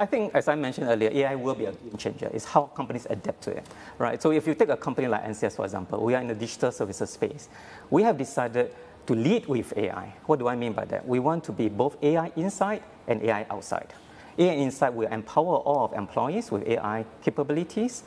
I think, as I mentioned earlier, AI will be a game changer. It's how companies adapt to it, right? So if you take a company like NCS, for example, we are in the digital services space. We have decided to lead with AI. What do I mean by that? We want to be both AI inside and AI outside. AI inside will empower all of employees with AI capabilities.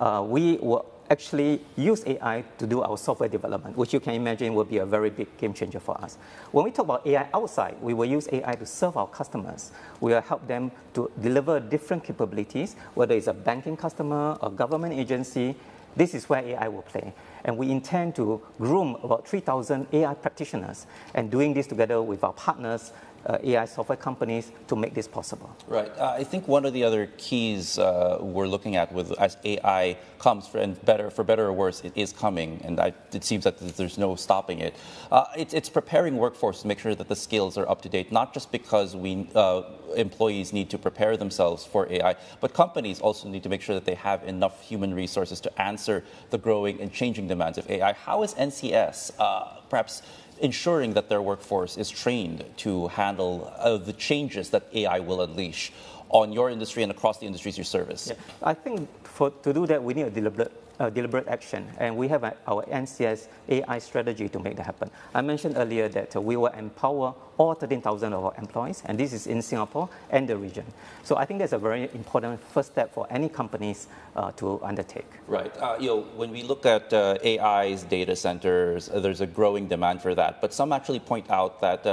Uh, we will actually use AI to do our software development, which you can imagine will be a very big game changer for us. When we talk about AI outside, we will use AI to serve our customers. We will help them to deliver different capabilities, whether it's a banking customer, a government agency. This is where AI will play. And we intend to groom about 3,000 AI practitioners and doing this together with our partners uh, AI software companies to make this possible. Right. Uh, I think one of the other keys uh, we're looking at with as AI comes for, and better for better or worse, it is coming, and I, it seems that there's no stopping it. Uh, it. It's preparing workforce to make sure that the skills are up to date, not just because we uh, employees need to prepare themselves for AI, but companies also need to make sure that they have enough human resources to answer the growing and changing demands of AI. How is NCS uh, perhaps ensuring that their workforce is trained to handle uh, the changes that AI will unleash on your industry and across the industries you service? Yeah. I think for, to do that, we need a deliberate uh, deliberate action. And we have our NCS AI strategy to make that happen. I mentioned earlier that uh, we will empower all 13,000 of our employees, and this is in Singapore and the region. So I think that's a very important first step for any companies uh, to undertake. Right. Uh, you know, when we look at uh, AI's data centers, uh, there's a growing demand for that. But some actually point out that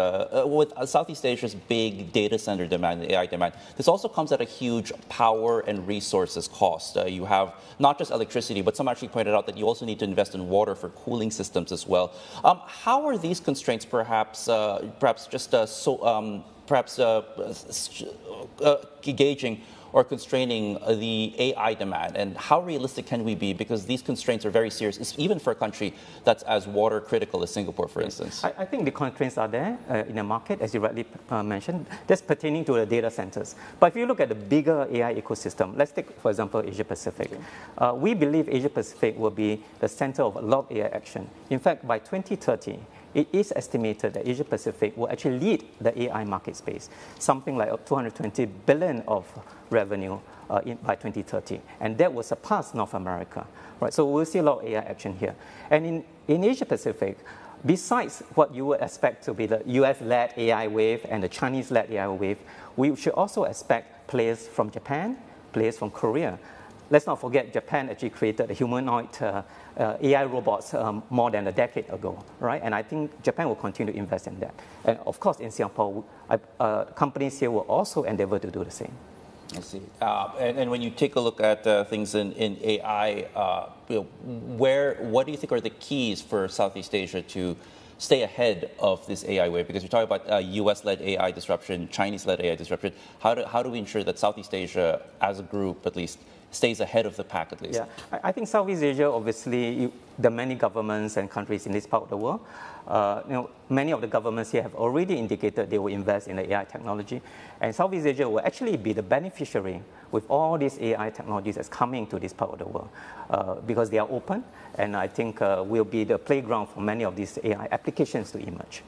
with Southeast Asia's big data center demand, AI demand, this also comes at a huge power and resources cost. you have not just electricity, but but some actually pointed out that you also need to invest in water for cooling systems as well. Um, how are these constraints perhaps, uh, perhaps just uh, so, um, perhaps uh, uh gauging or constraining the AI demand? And how realistic can we be? Because these constraints are very serious, even for a country that's as water critical as Singapore, for instance. I, I think the constraints are there uh, in the market, as you rightly uh, mentioned. That's pertaining to the data centers. But if you look at the bigger AI ecosystem, let's take, for example, Asia Pacific. Uh, we believe Asia Pacific will be the center of a lot of AI action. In fact, by 2030, it is estimated that Asia Pacific will actually lead the AI market space, something like 220 billion of revenue uh, in, by 2030, and that will surpass North America. Right, so we'll see a lot of AI action here. And in, in Asia Pacific, besides what you would expect to be the US-led AI wave and the Chinese-led AI wave, we should also expect players from Japan, players from Korea, let's not forget Japan actually created a humanoid uh, uh, AI robots um, more than a decade ago, right? And I think Japan will continue to invest in that. And of course, in Singapore, uh, companies here will also endeavor to do the same. I see. Uh, and, and, when you take a look at uh, things in, in AI, uh, where, what do you think are the keys for Southeast Asia to stay ahead of this AI wave? Because you're talking about US-led AI disruption, Chinese-led AI disruption. How do, how do we ensure that Southeast Asia, as a group at least, stays ahead of the pack at least. Yeah, I think Southeast Asia, obviously, there are many governments and countries in this part of the world. Uh, you know, many of the governments here have already indicated they will invest in the AI technology, and Southeast Asia will actually be the beneficiary with all these AI technologies that's coming to this part of the world uh, because they are open, and I think uh, will be the playground for many of these AI applications to emerge.